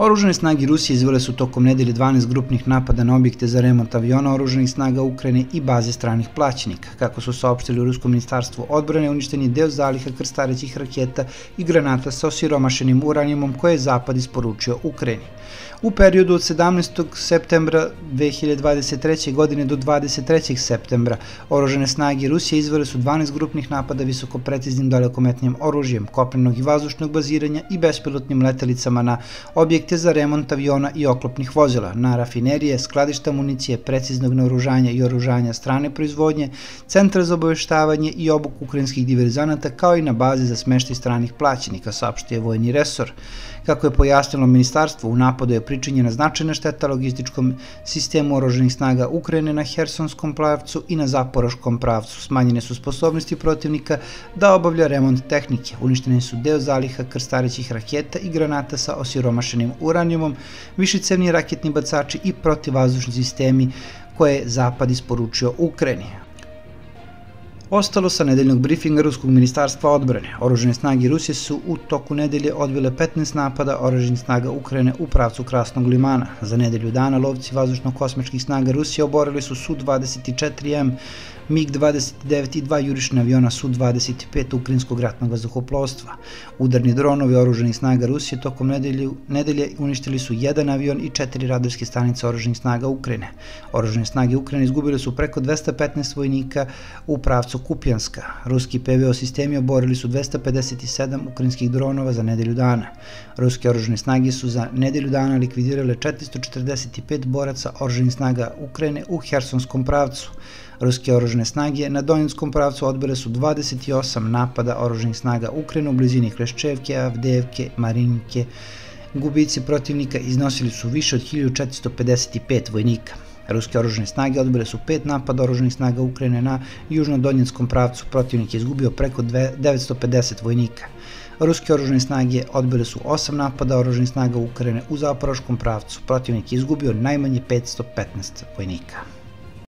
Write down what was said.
Oružane snage Rusije izvele su tokom nedelje 12 grupnih napada na objekte za remont aviona oruženih snaga Ukrajine i baze stranih plaćenika. Kako su saopštili u Ruskom ministarstvu odbrane, uništen je deo zaliha krstarećih raketa i granata sa osiromašenim uranijumom koje je Zapad isporučio Ukrajini. U periodu od 17. septembra 2023. godine do 23. septembra oružane snage Rusije izvele su 12 grupnih napada visoko preciznim dalekometnim oružjem, kopnenog i vazdušnog baziranja i bespilotnim letelicama na objekte za remont aviona i oklopnih vozila, na rafinerije, skladišta municije, preciznog naoružanja i oružanja strane proizvodnje, centra za obaveštavanje i obuku ukrajinskih diverzanata, kao i na bazi za smeštaj stranih plaćenika, saopštio vojni resor. Kako je pojasnilo ministarstvo, u napadu je pričinjena značajna šteta logističkom sistemu oroženih snaga Ukrajine na Hersonskom pravcu i na Zaporoškom pravcu. Smanjene su sposobnosti protivnika da obavlja remont tehnike. Uništene su deo zaliha krstarećih raketa i granata sa osiromašenim uranijumom, višicevni raketni bacači i protivazdušni sistemi koje je Zapad isporučio Ukrajini. Ostalo sa nedeljnog briefinga Ruskog ministarstva odbrane. Oružene snage Rusije su u toku nedelje odbile 15 napada oruženih snaga Ukrajine u pravcu Krasnog limana. Za nedelju dana lovci vazdušno-kosmičkih snaga Rusije oborili su Su-24M, MiG-29 i dva jurišna aviona Su-25 Ukrinskog ratnog vazduhoplovstva. Udarni dronovi oruženih snaga Rusije tokom nedelje, nedelje uništili su jedan avion i četiri radarske stanice oruženih snaga Ukrajine. Oružene snage Ukrajine izgubile su preko 215 vojnika u pravcu Kupjanska. Ruski PVO sistemi oborili su 257 ukrajinskih dronova za nedelju dana. Ruske oružene snage su za nedelju dana likvidirale 445 boraca oruženih snaga Ukrajine u Hersonskom pravcu. Ruske oružne snage na Donjenskom pravcu odbile su 28 napada oružnih snaga Ukrajine u blizini Kreščevke, Avdevke, Marinke. Gubici protivnika iznosili su više od 1455 vojnika. Ruske oružne snage odbile su pet napada oružnih snaga Ukrajine na južno-donjenskom pravcu. Protivnik je izgubio preko 950 vojnika. Ruske oružne snage odbile su osam napada oružnih snaga Ukrajine u zaporoškom pravcu. Protivnik je izgubio najmanje 515 vojnika.